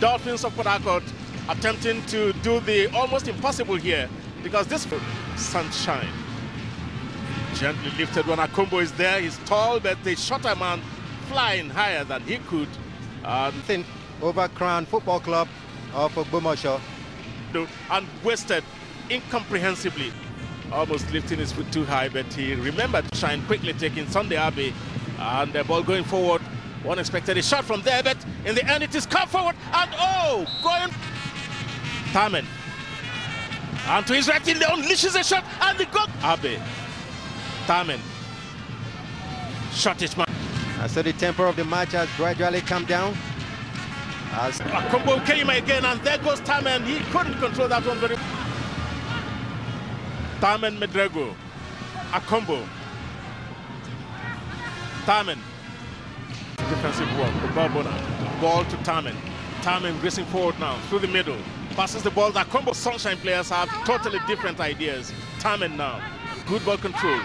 Dolphins of Port Harcourt attempting to do the almost impossible here because this sunshine gently lifted when Akombo is there. He's tall, but the shorter man flying higher than he could. Um, and over Crown Football Club of Ogbomoso. And wasted incomprehensibly. Almost lifting his foot too high, but he remembered to shine quickly, taking Sunday Abbey. And the ball going forward. One expected a shot from there, but in the end it is come forward. And oh, going. Tamen. And to his right, he unleashes a shot. And the goal. Abe. Tamen. Shot it, man. And so the tempo of the match has gradually come down. As Akombo came again, and there goes Tamen. He couldn't control that one very well. Tamen Medrano. Akombo. Tamen. Defensive work. Babona. Ball to Tamen. Tamen racing forward now through the middle. Passes the ball. The combo Sunshine players have totally different ideas. Tamen now. Good ball control.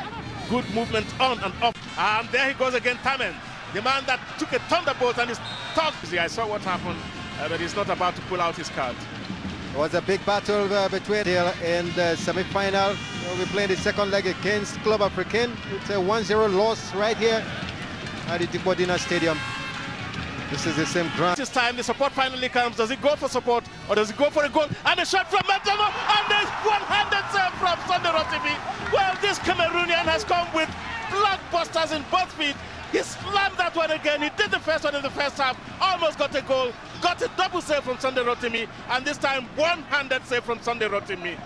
Good movement on and off. And there he goes again, Tamen. The man that took a thunderbolt and is tough. I saw what happened, uh, but he's not about to pull out his card. It was a big battle uh, between here in the semi-final. We're playing the second leg against Club Africain. It's a 1-0 loss right here at the Dipo Dina Stadium. This is the same ground. This time the support finally comes. Does he go for support or does he go for a goal? And a shot from Medrano and there's one-handed serve from Sunday Rotimi. Well, this Cameroonian has come with blockbusters in both feet. He slammed that one again. He did the first one in the first half, almost got a goal, got a double save from Sunday Rotimi, and this time one-handed save from Sunday Rotimi.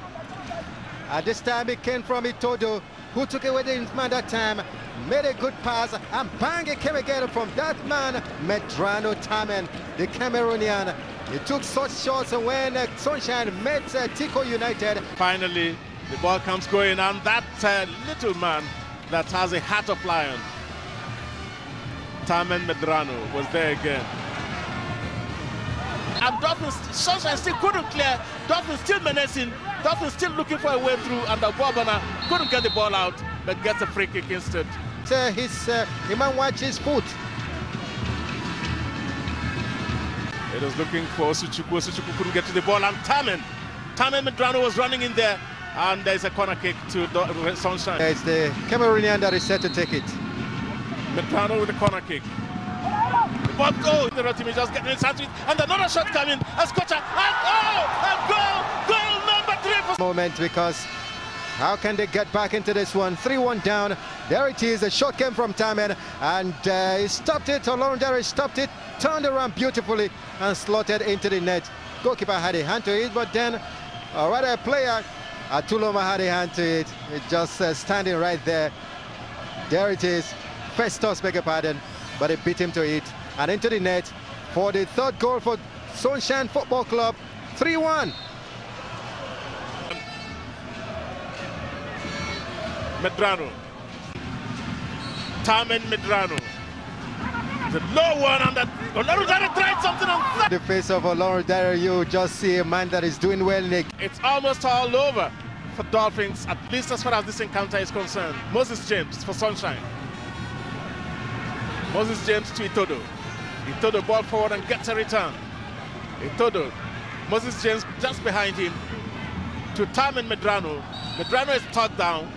And this time it came from Itodo, who took away the man that time, made a good pass, and bang, it came again from that man, Medrano Tamen, the Cameroonian. He took such shots when uh, Sunshine met uh, Tiko United. Finally, the ball comes going, and that uh, little man that has a heart of lion, Tamen Medrano, was there again. And Dolphins, Sunshine still couldn't clear. Dolphins still menacing. Dolphins still looking for a way through. And the Bobana couldn't get the ball out, but gets a free kick instead. Uh, his, uh, he might watch his foot. It was looking for Suchuku. Suchuku couldn't get to the ball. And Tamen, Tamen Medrano was running in there. And there's a corner kick to Sunshine. It's the Cameroonian that is set to take it. Medrano with the corner kick. But oh, the team is just getting inside it. And another shot coming. A scotcher. And oh, goal! Goal number three for moment because how can they get back into this one? 3-1 down. There it is. A shot came from Tamen and uh, he stopped it. Olorun Dare stopped it, turned around beautifully and slotted into the net. Goalkeeper had a hand to it, but then uh, rather a player, Atuloma had a hand to it. It just uh, standing right there. There it is. Festus, beg your pardon, but it beat him to it and into the net for the third goal for Sunshine Football Club. 3-1. Medrano. Tamen Medrano. The low one and that Olorudare tried something on. The face of Olorudare, you just see a man that is doing well, Nick. It's almost all over for Dolphins, at least as far as this encounter is concerned. Moses James for Sunshine. Moses James to Itodo. Itodo ball forward and gets a return. Itodo. Moses James just behind him to Tamen Medrano. Medrano is tugged down.